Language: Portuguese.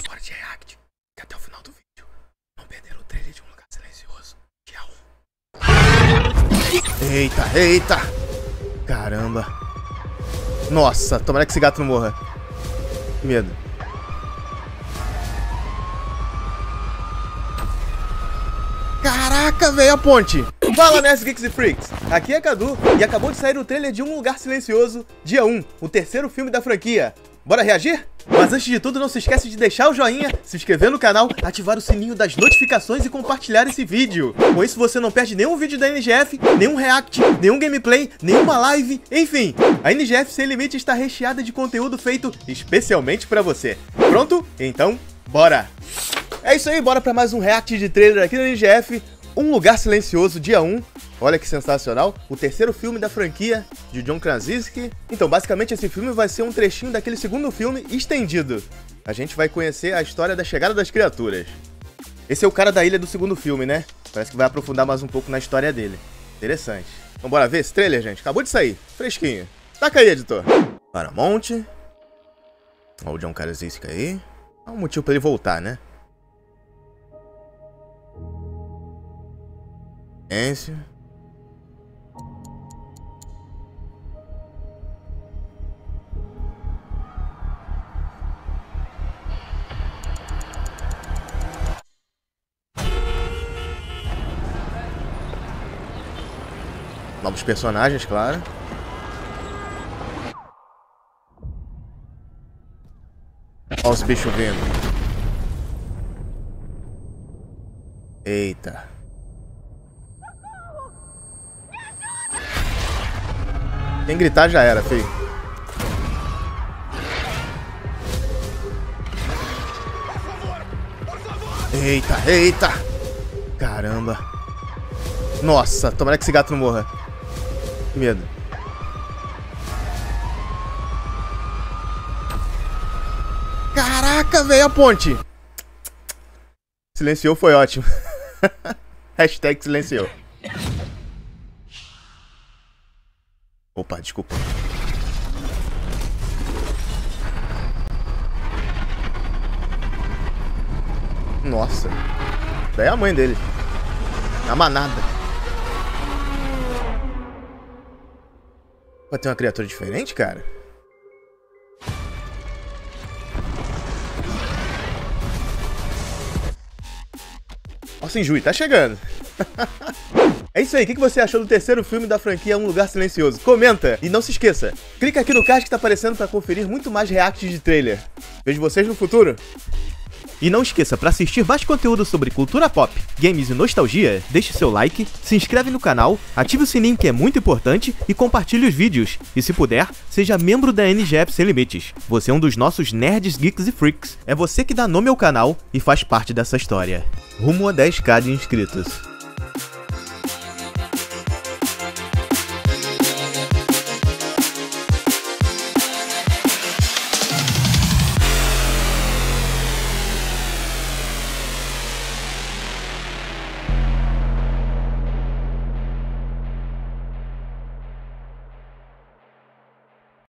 Bora de react, que até o final do vídeo não perderam o trailer de um lugar silencioso. Dia 1. Eita, eita! Caramba. Nossa, tomara que esse gato não morra. Que medo. Caraca, velho, a ponte! Fala, Nerds Geeks e Freaks! Aqui é Cadu e acabou de sair o trailer de Um Lugar Silencioso, dia 1, o terceiro filme da franquia. Bora reagir? Mas antes de tudo, não se esquece de deixar o joinha, se inscrever no canal, ativar o sininho das notificações e compartilhar esse vídeo. Com isso você não perde nenhum vídeo da NGF, nenhum react, nenhum gameplay, nenhuma live, enfim. A NGF Sem Limite está recheada de conteúdo feito especialmente pra você. Pronto? Então, bora! É isso aí, bora pra mais um react de trailer aqui na NGF. Um Lugar Silencioso, dia 1. Olha que sensacional. O terceiro filme da franquia de John Krasinski. Então, basicamente, esse filme vai ser um trechinho daquele segundo filme estendido. A gente vai conhecer a história da chegada das criaturas. Esse é o cara da ilha do segundo filme, né? Parece que vai aprofundar mais um pouco na história dele. Interessante. Então bora ver esse trailer, gente? Acabou de sair. Fresquinho. Taca aí, editor. Paramount. Olha o John Krasinski aí. Há um motivo pra ele voltar, né? Silêncio. Novos personagens, claro. Olha os bichos vindo. Eita. Quem gritar já era, filho. Eita, eita! Caramba. Nossa, tomara que esse gato não morra. Que medo. Caraca, velho, a ponte. Silenciou, foi ótimo. Hashtag silenciou. Opa, desculpa. Nossa. Daí é a mãe dele. A manada. Vai ter uma criatura diferente, cara? Nossa, Injui, tá chegando. É isso aí, o que você achou do terceiro filme da franquia Um Lugar Silencioso? Comenta! E não se esqueça, clica aqui no card que tá aparecendo para conferir muito mais reacts de trailer. Vejo vocês no futuro! E não esqueça, para assistir mais conteúdo sobre cultura pop, games e nostalgia, deixe seu like, se inscreve no canal, ative o sininho que é muito importante e compartilhe os vídeos. E se puder, seja membro da NGF Sem Limites. Você é um dos nossos nerds, geeks e freaks. É você que dá nome ao canal e faz parte dessa história. Rumo a 10k de inscritos.